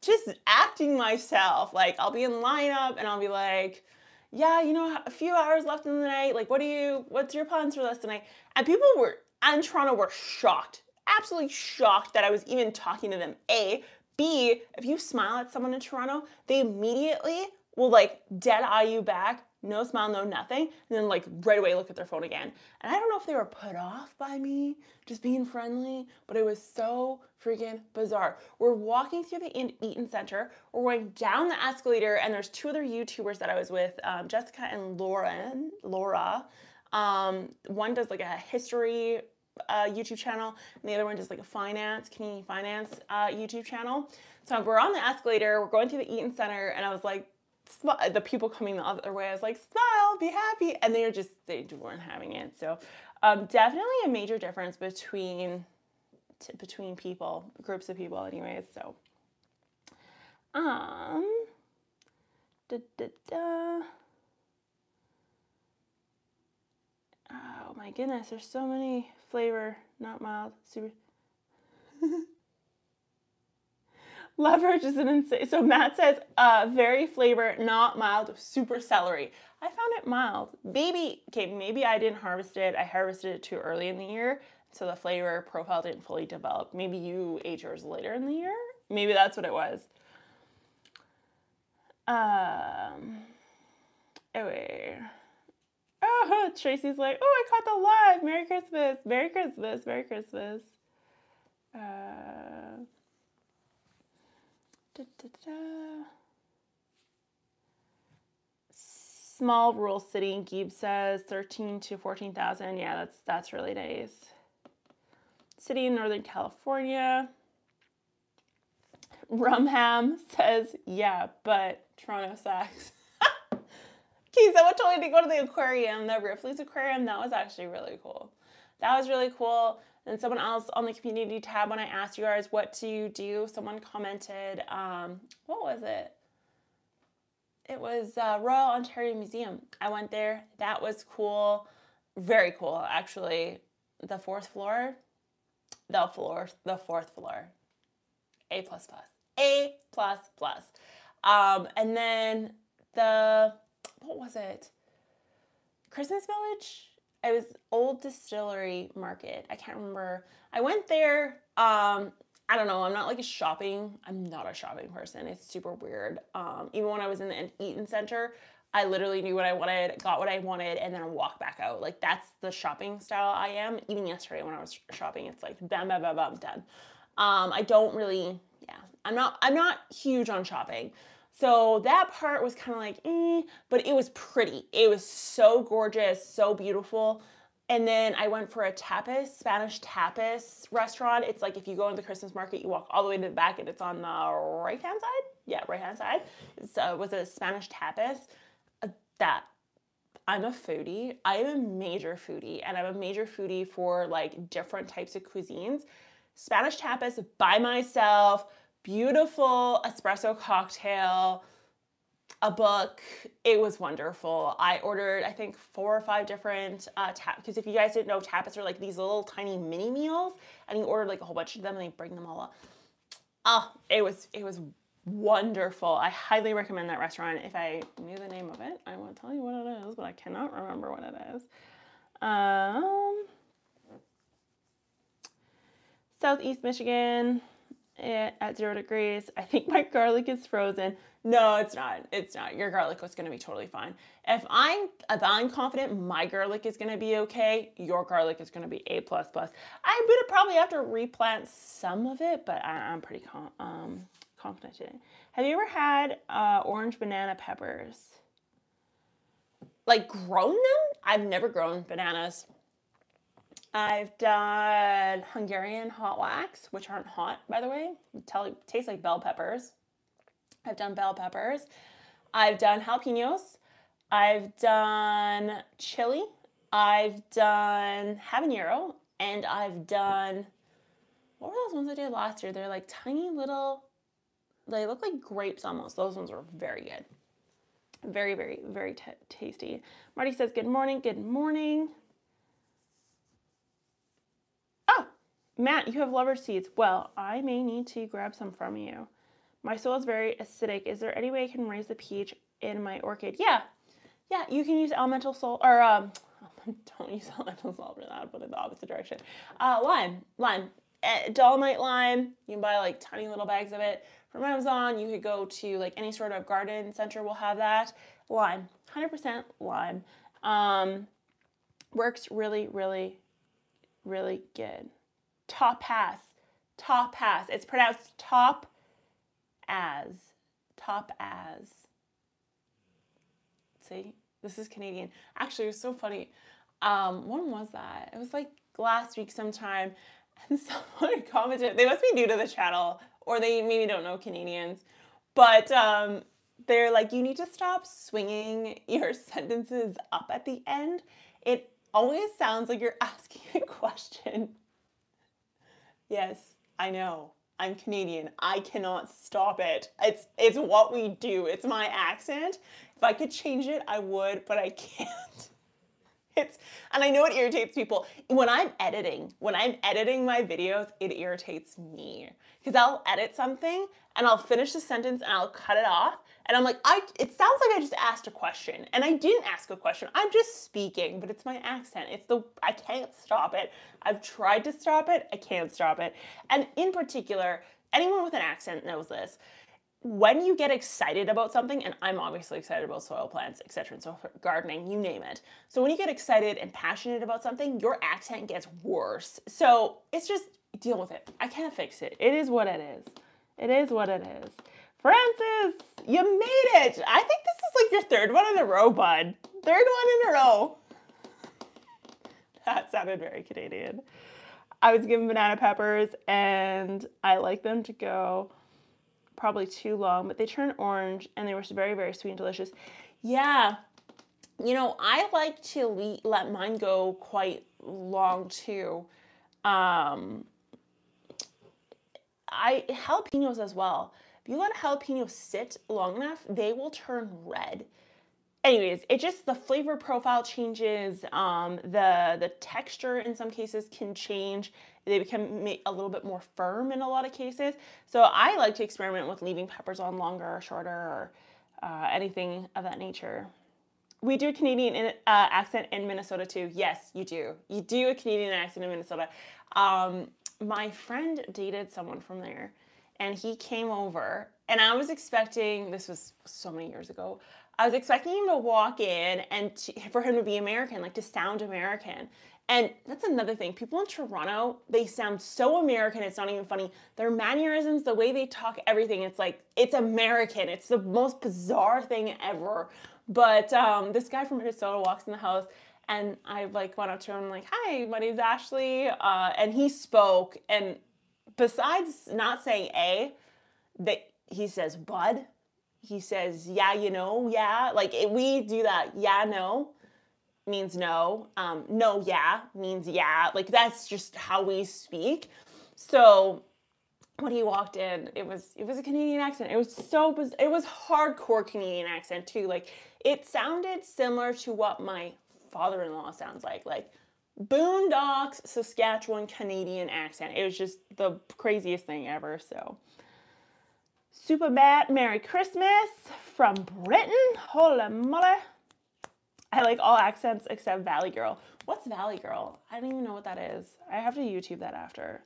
just acting myself. Like i'll be in lineup and i'll be like yeah you know a few hours left in the night. Like what do you what's your plans for this tonight and people were and toronto were shocked absolutely shocked that I was even talking to them. A. B. If you smile at someone in Toronto, they immediately will like dead eye you back, no smile, no nothing, and then like right away look at their phone again. And I don't know if they were put off by me just being friendly, but it was so freaking bizarre. We're walking through the Eaton Center, we're going down the escalator, and there's two other YouTubers that I was with, um, Jessica and Lauren, Laura. Um, one does like a history uh, YouTube channel, and the other one just like a finance, Canadian finance uh, YouTube channel. So we're on the escalator, we're going to the Eaton Center, and I was like, the people coming the other way, I was like, smile, be happy, and they were just they weren't having it. So um, definitely a major difference between between people, groups of people, anyways. So um. Da, da, da. Oh my goodness, there's so many flavor, not mild, super. <laughs> Lovage is an insane. So Matt says, uh, very flavor, not mild, super celery. I found it mild. Maybe, okay, maybe I didn't harvest it. I harvested it too early in the year, so the flavor profile didn't fully develop. Maybe you ate yours later in the year. Maybe that's what it was. Um. Anyway. Tracy's like, oh, I caught the live. Merry Christmas. Merry Christmas. Merry Christmas. Uh. Small rural city, Geeb says, 13 to 14,000. Yeah, that's that's really nice. City in Northern California. Rumham <laughs> says, yeah, but Toronto sucks. <laughs> Someone told me to go to the aquarium, the Ripley's aquarium. That was actually really cool. That was really cool. And someone else on the community tab, when I asked you guys what you do, someone commented, um, what was it? It was uh, Royal Ontario Museum. I went there. That was cool. Very cool, actually. The fourth floor, the floor, the fourth floor. A plus plus. A plus plus. Um, and then the what was it? Christmas Village? It was Old Distillery Market. I can't remember. I went there. Um, I don't know. I'm not like a shopping. I'm not a shopping person. It's super weird. Um, even when I was in the Eaton Center, I literally knew what I wanted, got what I wanted, and then walk back out. Like that's the shopping style I am. Even yesterday when I was shopping, it's like bam, bam, bam, bam, done. Um, I don't really, yeah. I'm not. I'm not huge on shopping. So that part was kind of like, eh, but it was pretty. It was so gorgeous, so beautiful. And then I went for a tapas, Spanish tapas restaurant. It's like if you go in the Christmas market, you walk all the way to the back and it's on the right hand side. Yeah, right hand side. So uh, it was a Spanish tapas. Uh, that I'm a foodie. I am a major foodie, and I'm a major foodie for like different types of cuisines. Spanish tapas by myself beautiful espresso cocktail, a book. It was wonderful. I ordered, I think, four or five different uh, tap. Because if you guys didn't know, tapas are like these little tiny mini meals, and you order like a whole bunch of them, and they bring them all up. Oh, it was it was wonderful. I highly recommend that restaurant. If I knew the name of it, I would tell you what it is, but I cannot remember what it is. Um, Southeast Michigan at zero degrees. I think my garlic is frozen. No, it's not. It's not. Your garlic is going to be totally fine. If I'm if I'm confident my garlic is going to be okay, your garlic is going to be a plus plus. I would probably have to replant some of it, but I, am pretty com- um, confident in it. Have you ever had uh, orange banana peppers? Like grown them? I've never grown bananas. I've done Hungarian hot wax, which aren't hot, by the way. Tell, taste like bell peppers. I've done bell peppers. I've done jalapenos. I've done chili. I've done habanero. And I've done, what were those ones I did last year? They're like tiny little, they look like grapes almost. Those ones were very good. Very, very, very tasty. Marty says, good morning, good morning. Matt, you have lover seeds. Well, I may need to grab some from you. My soil is very acidic. Is there any way I can raise the pH in my orchid? Yeah, yeah, you can use elemental sulfur, or um, <laughs> don't use elemental sulfur for that, but in the opposite direction. Uh, lime, lime, uh, dolomite lime. You can buy like tiny little bags of it from Amazon. You could go to like any sort of garden center will have that. Lime, 100% lime. Um, works really, really, really good. Topaz. Topaz. It's pronounced top as. Top as. See, this is Canadian. Actually, it was so funny. Um, when was that? It was like last week sometime. <laughs> And someone <laughs> commented, they must be new to the channel, or they maybe don't know Canadians, but um, they're like, you need to stop swinging your <laughs> sentences up at the end. It always sounds like you're asking a question Yes, I know. I'm Canadian. I cannot stop it. It's it's what we do. It's my accent. If I could change it, I would, but I <laughs> can't. It's and I know it irritates people. When I'm editing, when I'm editing my videos, it irritates me. Because I'll edit something and I'll finish the sentence and I'll cut it off. And I'm like, I it sounds like I just asked a question. And I didn't ask a question. I'm just speaking, but it's my accent. It's the I can't stop it. I've tried to stop it, I can't stop it. And in particular, anyone with an accent knows this when you get excited about something, and I'm obviously excited about soil plants, etc., and so gardening, you name it. So when you get excited and passionate about something, your accent gets worse. So it's just deal with it. I can't fix it. It is what it is. It is what it is. Francis, you made it. I think this is like your third one in a row, bud. Third one in a row. That sounded very Canadian. I was given banana peppers and I like them to go probably too long, but they turned orange and they were very, very sweet and delicious. Yeah, you know, I like to let mine go quite long too. Um, I jalapenos as well. If you let a jalapeno sit long enough, they will turn red. Anyways, it just the flavor profile changes. Um, the the texture in some cases can change. They become a little bit more firm in a lot of cases. So I like to experiment with leaving peppers on longer or shorter or uh, anything of that nature. We do a Canadian in, uh, accent in Minnesota too. Yes, you do. You do a Canadian accent in Minnesota. Um, my friend dated someone from there and he came over and I was expecting, this was so many years ago, I was expecting him to walk in and to, for him to be American, like to sound American. And that's another thing. People in Toronto, they sound so American, it's not even funny. Their mannerisms, the way they talk, everything, it's like, it's American. It's the most bizarre thing ever. But um, this guy from Minnesota walks in the house and I like went up to him like, hi, my name's Ashley. Uh, and he spoke and besides not saying A, that he says bud. He says, yeah, you know, yeah. Like we do that, yeah, no means no. Um, no, yeah means yeah. Like that's just how we speak. So when he walked in, it was it was a Canadian accent. It was so it was hardcore Canadian accent too. Like it sounded similar to what my father-in-law sounds like. Like Boondocks, Saskatchewan Canadian accent. It was just the craziest thing ever. So Super bad Merry Christmas from Britain. Holy moly. I like all accents except Valley Girl. What's Valley Girl? I don't even know what that is. I have to YouTube that after.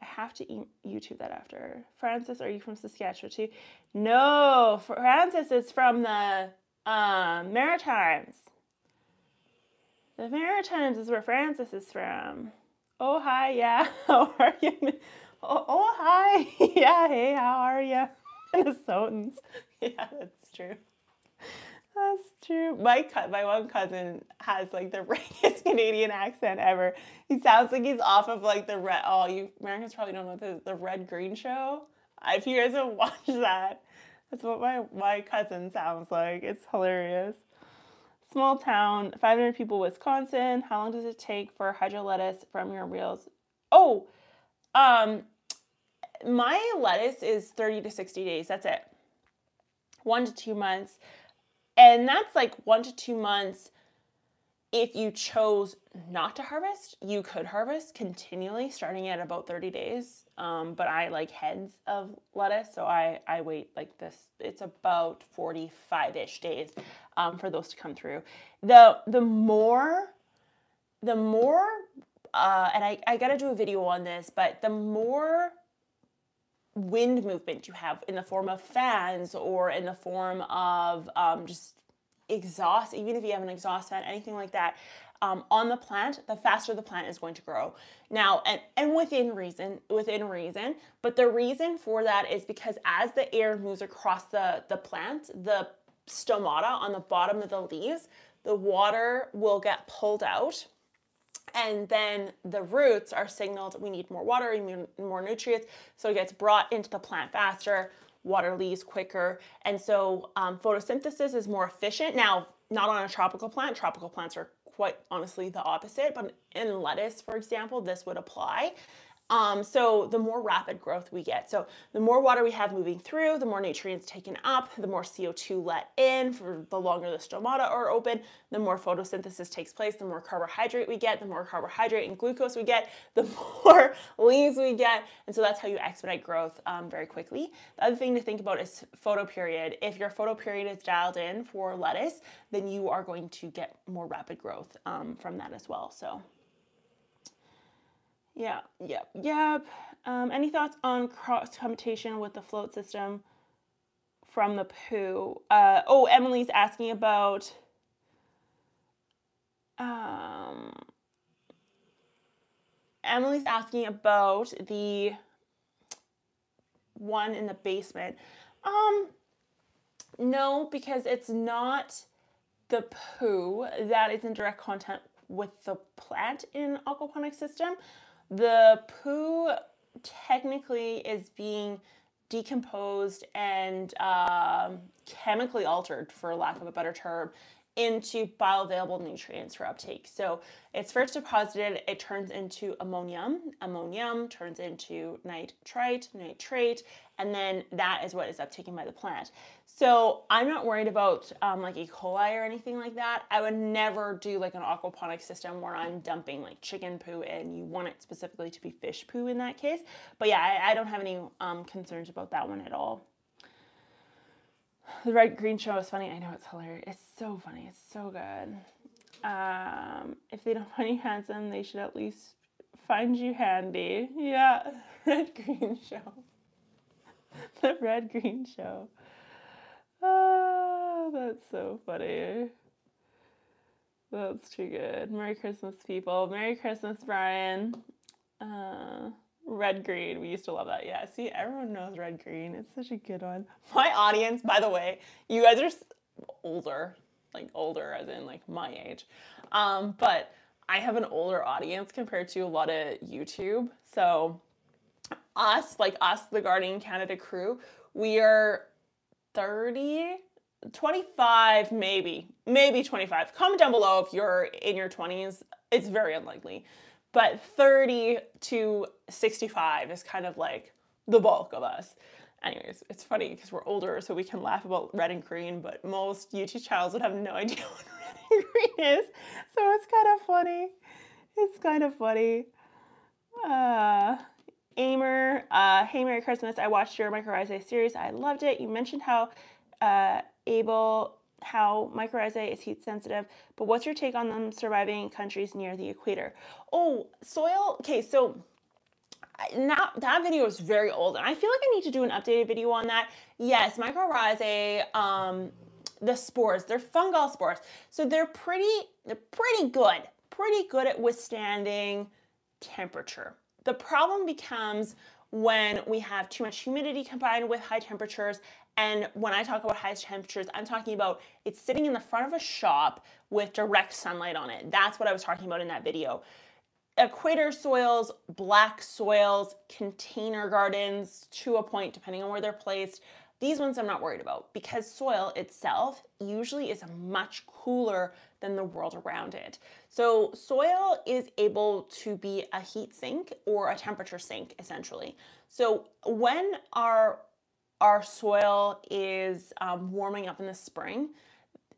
I have to YouTube that after. Francis, are you from Saskatchewan too? No, Francis is from the um, Maritimes. The Maritimes is where Francis is from. Oh, hi, yeah. <laughs> How are you? Oh, oh hi. <laughs> yeah, hey, how are you? <laughs> Minnesotans. Yeah, that's true. That's true. My my one cousin has like the rankest Canadian accent ever. He sounds like he's off of like the red. Oh, you Americans probably don't know the the Red Green Show. If you guys have watched that, that's what my my cousin sounds like. It's hilarious. Small town, 500 people, Wisconsin. How long does it take for hydro lettuce from your reels? Oh, um, my lettuce is 30 to 60 days. That's it. One to two months. And that's like one to two months. If you chose not to harvest, you could harvest continually starting at about 30 days. Um, but I like heads of lettuce, so I, I wait like this. It's about 45 ish days um, for those to come through. The, the more, the more, uh, and I, I gotta do a video on this, but the more wind movement you have in the form of fans or in the form of um, just exhaust, even if you have an exhaust fan, anything like that, um, on the plant, the faster the plant is going to grow. Now, and, and within reason, within reason, but the reason for that is because as the air moves across the, the plant, the stomata on the bottom of the leaves, the water will get pulled out and then the roots are signaled we need more water, we need more nutrients, so it gets brought into the plant faster, water leaves quicker, and so um, photosynthesis is more efficient. Now, not on a tropical plant, tropical plants are quite honestly the opposite, but in lettuce, for example, this would apply. Um, so the more rapid growth we get. So the more water we have moving through, the more nutrients taken up, the more CO2 let in for the longer the stomata are open, the more photosynthesis takes place, the more carbohydrate we get, the more carbohydrate and glucose we get, <laughs> the more leaves we get. And so that's how you expedite growth um, very quickly. The other thing to think about is photoperiod. If your photoperiod is dialed in for lettuce, then you are going to get more rapid growth um, from that as well. So yeah, yep, yep. Um, any thoughts on cross computation with the float system from the poo? Uh, oh, Emily's asking about. Um, Emily's asking about the one in the basement. Um, no, because it's not the poo that is in direct contact with the plant in aquaponics system the poo technically is being decomposed and um, chemically altered, for lack of a better term, into bioavailable nutrients for uptake. So it's first deposited, it turns into ammonium. Ammonium turns into nitrite, nitrate, and then that is what is uptaken by the plant. So I'm not worried about um, like E. coli or anything like that. I would never do like an aquaponic system where I'm dumping like chicken poo and you want it specifically to be fish poo in that case. But yeah, I, I don't have any um, concerns about that one at all. The red green show is funny. I know it's hilarious. It's so funny. It's so good. Um, if they don't <laughs> find you handsome, they should at least find you handy. Yeah, <laughs> red green show. <laughs> the red green show. Oh, that's so funny. That's too good. Merry Christmas, people. Merry Christmas, Brian. Uh, Red green. We used to love that. Yeah. See, everyone knows red green. It's such a good one. My audience, by the way, you guys are older, like older as in like my age. Um, but I have an older audience compared to a lot of YouTube. So us, like us, the Gardening Canada crew, we are 30, 25, maybe, maybe 25. Comment down below if you're in your 20s. It's very unlikely but 30 to 65 is kind of like the bulk of us. Anyways, it's funny because we're older, so we can laugh about red and green, but most YouTube channels would have no <laughs> idea what red and green is. So it's kind of funny. It's kind of funny. Uh, Aimer, uh, hey, Merry Christmas. I watched your mycorrhizae series. I loved it. You mentioned how uh, able how mycorrhizae is heat sensitive, but what's your take on them surviving countries near the equator? Oh, soil. Okay, so now that video is very old, and I feel like I need to do an updated video on that. Yes, mycorrhizae, um, the spores, they're fungal spores, so they're pretty, they're pretty good, pretty good at withstanding temperature. The problem becomes when we have too much humidity combined with high temperatures and when I talk about high temperatures, I'm talking about it's sitting in the front of a shop with direct sunlight on it. That's what I was talking about in that video. Equator soils, black soils, container gardens to a point, depending on where they're placed. These ones I'm not worried about because soil itself usually is much cooler than the world around it. So soil is able to be a heat sink or a temperature sink essentially. So when our our soil is um, warming up in the spring,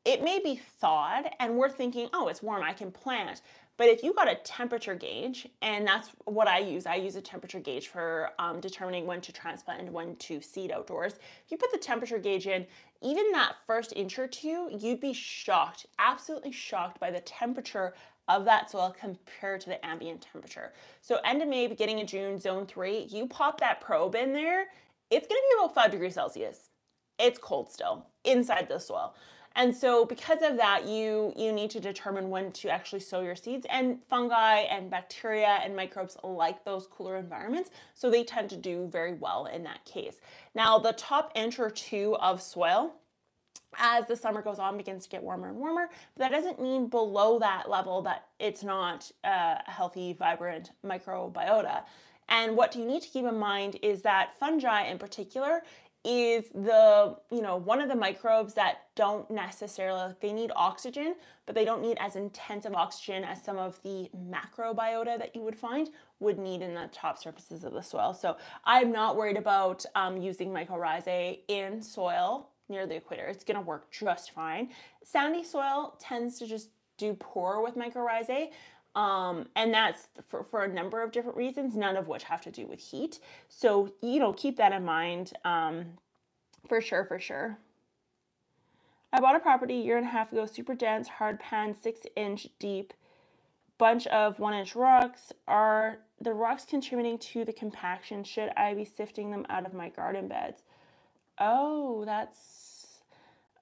it may be thawed and we're thinking, oh, it's warm, I can plant. But if you got a temperature gauge, and that's what I use, I use a temperature gauge for um, determining when to transplant and when to seed outdoors. If you put the temperature gauge in, even that first inch or two, you'd be shocked, absolutely shocked by the temperature of that soil compared to the ambient temperature. So end of May, beginning of June, zone three, you pop that probe in there it's going to be about 5 degrees Celsius. It's cold still inside the soil. And so because of that, you, you need to determine when to actually sow your seeds. And fungi and bacteria and microbes like those cooler environments, so they tend to do very well in that case. Now, the top inch or two of soil, as the summer goes on, begins to get warmer and warmer. But that doesn't mean below that level that it's not uh, a healthy, vibrant microbiota. And what you need to keep in mind is that fungi in particular, is the, you know, one of the microbes that don't necessarily, they need oxygen, but they don't need as intensive oxygen as some of the macrobiota that you would find would need in the top surfaces of the soil. So I'm not worried about um, using mycorrhizae in soil near the equator. It's gonna work just fine. Sandy soil tends to just do poor with mycorrhizae. Um, and that's for, for a number of different reasons, none of which have to do with heat. So, you know, keep that in mind um, for sure, for sure. I bought a property a year and a half ago, super dense, hard pan, six inch deep, bunch of one inch rocks. Are the rocks contributing to the compaction? Should I be sifting them out of my garden beds? Oh, that's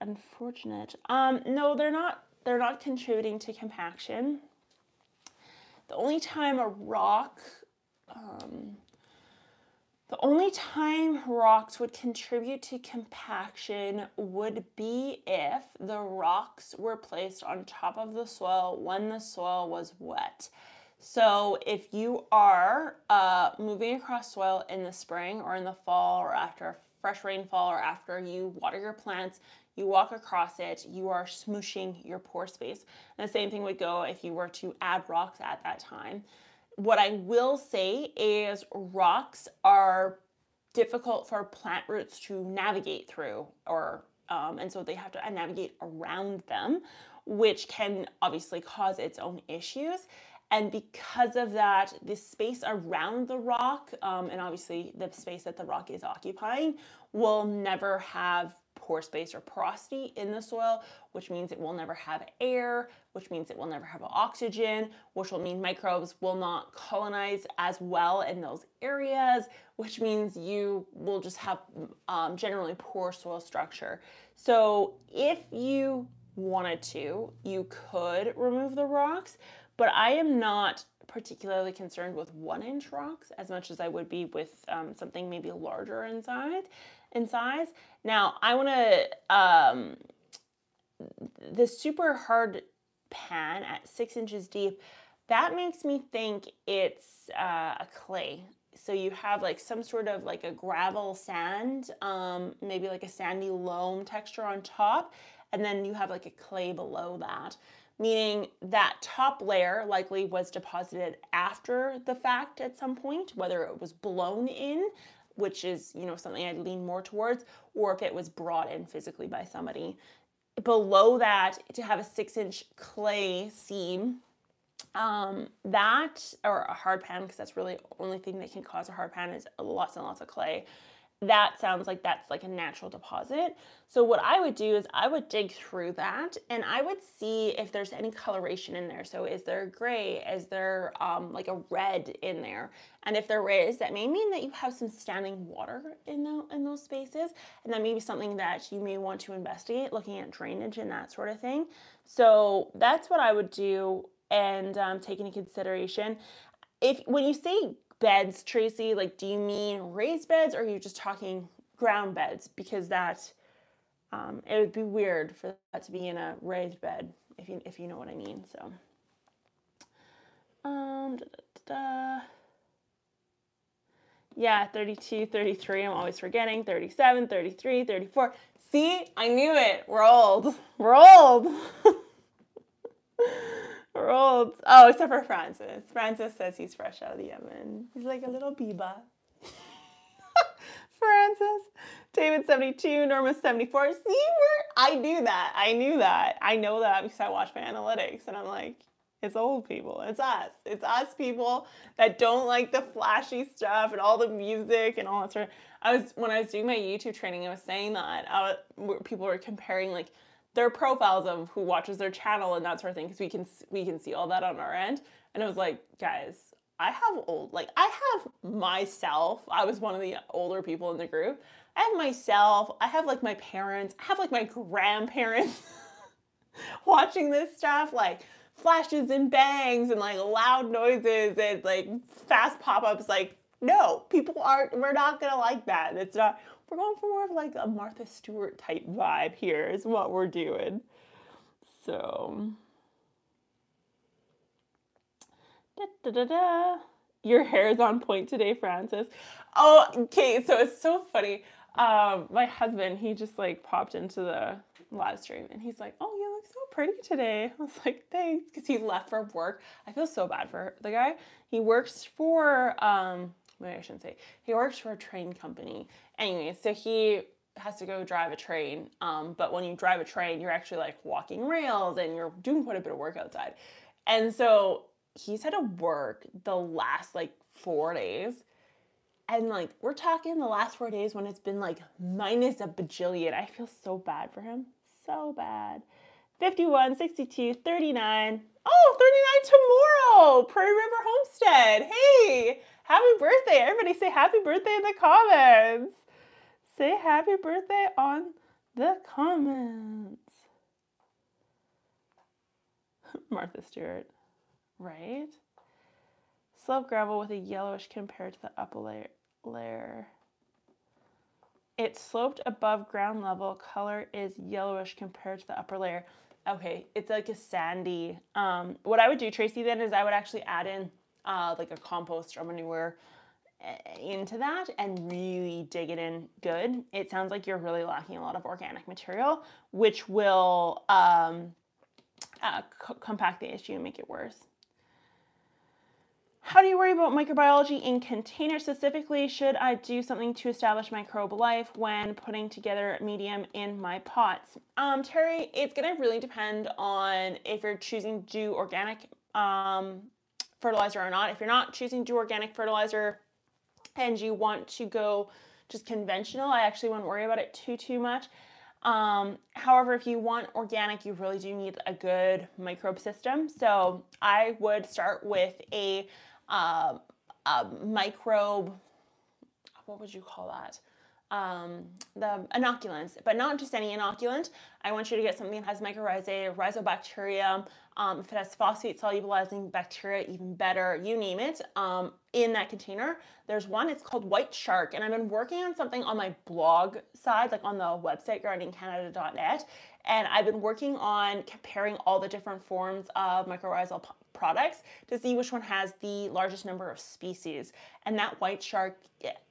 unfortunate. Um, no, they're not. They're not contributing to compaction. The only time a rock, um, the only time rocks would contribute to compaction would be if the rocks were placed on top of the soil when the soil was wet. So if you are uh, moving across soil in the spring or in the fall or after a fresh rainfall or after you water your plants, you walk across it, you are smooshing your pore space. And the same thing would go if you were to add rocks at that time. What I will say is rocks are difficult for plant roots to navigate through or um, and so they have to navigate around them, which can obviously cause its own issues. And because of that, the space around the rock, um, and obviously the space that the rock is occupying, will never have pore space or porosity in the soil, which means it will never have air, which means it will never have oxygen, which will mean microbes will not colonize as well in those areas, which means you will just have um, generally poor soil structure. So if you wanted to, you could remove the rocks, but I am not particularly concerned with one inch rocks as much as I would be with um, something maybe larger in size in size. Now I want to, um, the super hard pan at six inches deep, that makes me think it's uh, a clay. So you have like some sort of like a gravel sand, um, maybe like a sandy loam texture on top, and then you have like a clay below that meaning that top layer likely was deposited after the fact at some point, whether it was blown in which is, you know, something I'd lean more towards, or if it was brought in physically by somebody. Below that, to have a six inch clay seam, um, that, or a hard pan, because that's really the only thing that can cause a hard pan is lots and lots of clay that sounds like that's like a natural deposit. So what I would do is I would dig through that and I would see if there's any coloration in there. So is there gray? Is there um, like a red in there? And if there is, that may mean that you have some standing water in, the, in those spaces. And that may be something that you may want to investigate, looking at drainage and that sort of thing. So that's what I would do and um, take into consideration. If when you say beds, Tracy? Like, do you mean raised beds or are you just talking ground beds? Because that, um, it would be weird for that to be in a raised bed, if you, if you know what I mean. So, um, da, da, da, yeah, 32, 33, I'm always forgetting, 37, 33, 34. See, I knew it. We're old. We're old. <laughs> We're. Oh, except for Francis. Francis says he's fresh out of the oven. He's like a little biba. <laughs> Francis. David 72, Norma 74. See, where I knew that. I knew that. I know that because I watch my analytics and I'm like, it's old people. It's us. It's us people that don't like the flashy stuff and all the music and all that sort of. I was when I was doing my YouTube training, I was saying that I was, people were comparing like their profiles of who watches their channel and that sort of thing because we can we can see all that on our end. And it was like guys i have old like i have myself i was one of the older people in the group i have myself i have like my parents i have like my grandparents <laughs> watching this stuff like flashes and bangs and like loud noises and like fast pop-ups like no people aren't we're not gonna like that it's not we're going for more of like a Martha Stewart type vibe here is what we're doing. So da, da, da, da. your hair is on point today, Francis. Oh, okay, so it's so funny. um, my husband, he just like popped into the live stream and he's like, "Oh, you look so pretty today." I was like, "Thanks," because he left for work. I feel so bad for the guy. He works for um, maybe I shouldn't say. He works for a train company. Anyway, so he has to go drive a train. Um, but when you drive a train, you're actually like walking rails and you're doing quite a bit of work outside. And so he's had to work the last like four days. And like we're talking the last four days when it's been like minus a bajillion. I feel so bad for him. So bad. 51, 62, 39. Oh, 39 tomorrow. Prairie River Homestead. Hey, happy birthday. Everybody say happy birthday in the comments. Say happy birthday on the comments. <laughs> Martha Stewart. Right? Slope gravel with a yellowish compared to the upper layer. layer. It's sloped above ground level. Color is yellowish compared to the upper layer. Okay, it's like a sandy. Um, what I would do, Tracy, then is I would actually add in uh, like a compost or manure eh, into that and really dig it in good. It sounds like you're really lacking a lot of organic material, which will um, uh, compact the issue and make it worse. How do you worry about microbiology in containers specifically? Should I do something to establish microbe life when putting together medium in my pots? Um, Terry, it's going to really depend on if you're choosing to do organic um, fertilizer or not. If you're not choosing to do organic fertilizer and you want to go just conventional, I actually wouldn't worry about it too, too much. Um, however, if you want organic, you really do need a good microbe system. So I would start with a uh, a microbe, what would you call that? Um, the inoculants, but not just any inoculant. I want you to get something that has mycorrhizae, rhizobacterium. Um, if it has phosphate solubilizing bacteria, even better, you name it, um, in that container. There's one, it's called White Shark, and I've been working on something on my blog side, like on the website, gardeningcanada.net, and I've been working on comparing all the different forms of mycorrhizal products to see which one has the largest number of species. And that white shark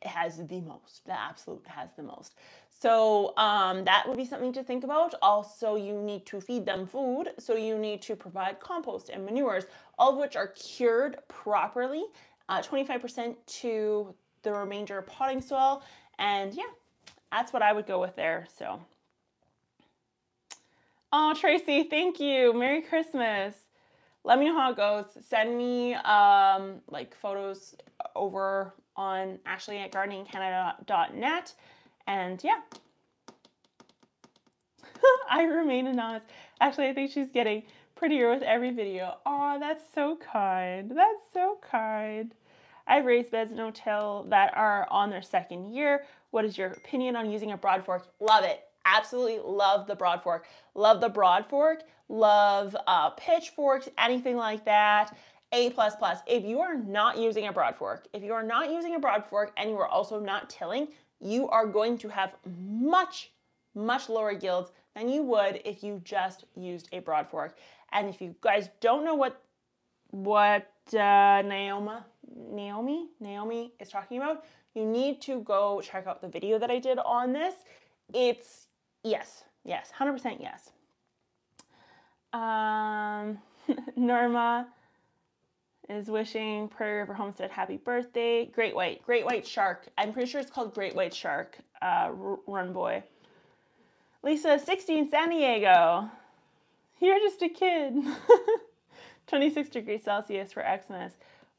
has the most, the absolute has the most. So um, that would be something to think about. Also, you need to feed them food. So you need to provide compost and manures, all of which are cured properly, 25% uh, to the remainder potting soil. And yeah, that's what I would go with there. So. Oh, Tracy, thank you. Merry Christmas let me know how it goes. Send me um, like photos over on Ashley at gardeningcanada.net. And yeah, <laughs> I remain anonymous. Actually, I think she's getting prettier with every video. Oh, that's so kind. That's so kind. I have raised beds no-till that are on their second year. What is your opinion on using a broad fork? Love it. Absolutely love the broad fork. Love the broad fork love uh, pitchforks, anything like that. A++. Plus. If you are not using a broad fork, if you are not using a broad fork and you are also not tilling, you are going to have much, much lower yields than you would if you just used a broad fork. And if you guys don't know what what uh, Naomi Naomi Naomi is talking about, you need to go check out the video that I did on this. It's yes, yes, 100% yes. Um, <laughs> Norma is wishing Prairie River Homestead happy birthday. Great white, great white shark. I'm pretty sure it's called great white shark. Uh, run boy. Lisa, 16 San Diego. You're just a kid. <laughs> 26 degrees Celsius for Xmas.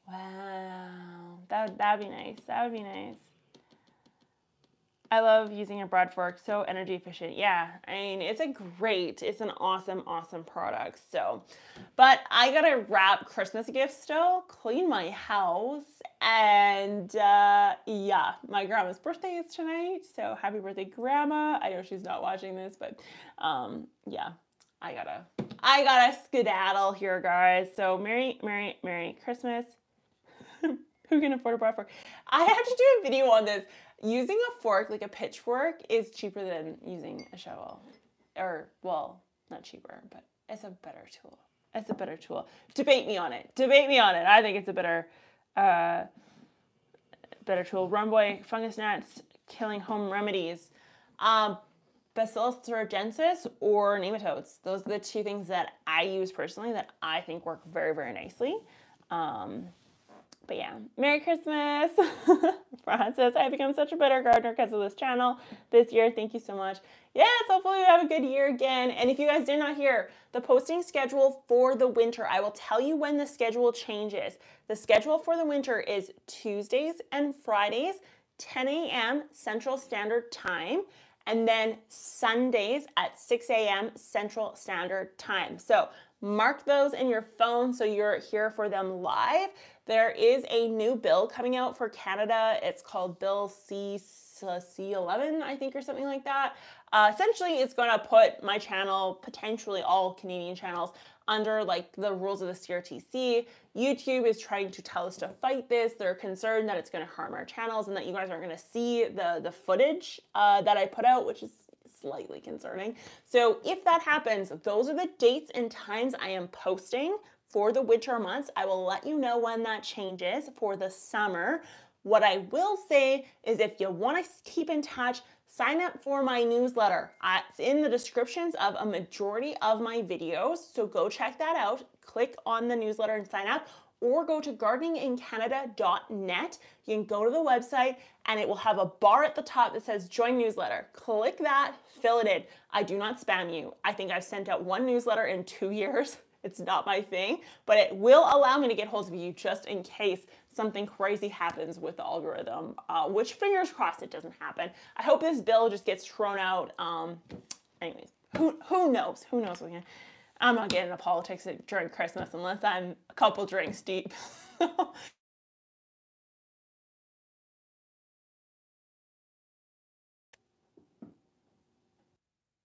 Wow, that would that'd be nice. That would be nice. I love using a broad fork, so energy efficient. Yeah, I mean, it's a great, it's an awesome, awesome product. So, but I gotta wrap Christmas gifts still, clean my house, and uh, yeah, my grandma's birthday is tonight. So happy birthday, grandma. I know she's not watching this, but um, yeah, I gotta, I gotta skedaddle here, guys. So Merry, Merry, Merry Christmas. <laughs> Who can afford a broad fork? I have to do a video on this using a fork, like a pitchfork, is cheaper than using a shovel. Or, well, not cheaper, but it's a better tool. It's a better tool. Debate me on it. Debate me on it. I think it's a better, uh, better tool. Runboy, fungus gnats, killing home remedies. Um, Bacillus thuringiensis or nematodes. Those are the two things that I use personally that I think work very, very nicely. Um, but yeah, Merry Christmas. <laughs> Francis, I become such a better gardener because of this channel this year. Thank you so much. Yes, hopefully we have a good year again. And if you guys did not hear, the posting schedule for the winter, I will tell you when the schedule changes. The schedule for the winter is Tuesdays and Fridays, 10 a.m. Central Standard Time and then Sundays at 6 a.m. Central Standard Time. So mark those in your phone so you're here for them live. There is a new bill coming out for Canada. It's called Bill C. C11, I think, or something like that. Uh, essentially, it's going to put my channel, potentially all Canadian channels, under like the rules of the CRTC. YouTube is trying to tell us to fight this. They're concerned that it's going to harm our channels and that you guys aren't going to see the the footage uh, that I put out, which is slightly concerning. So if that happens, those are the dates and times I am posting for the winter months. I will let you know when that changes for the summer. What I will say is if you want to keep in touch, sign up for my newsletter. It's in the descriptions of a majority of my videos, so go check that out. Click on the newsletter and sign up or go to gardeningincanada.net. You can go to the website and it will have a bar at the top that says join newsletter. Click that, fill it in. I do not spam you. I think I've sent out one newsletter in two <laughs> years. It's not my thing, but it will allow me to get hold of you just in case something crazy happens with the algorithm, uh, which fingers crossed it doesn't happen. I hope this bill just gets thrown out. Um, anyways, who, who knows? Who knows? I'm not getting into politics during Christmas unless I'm a couple drinks deep. <laughs>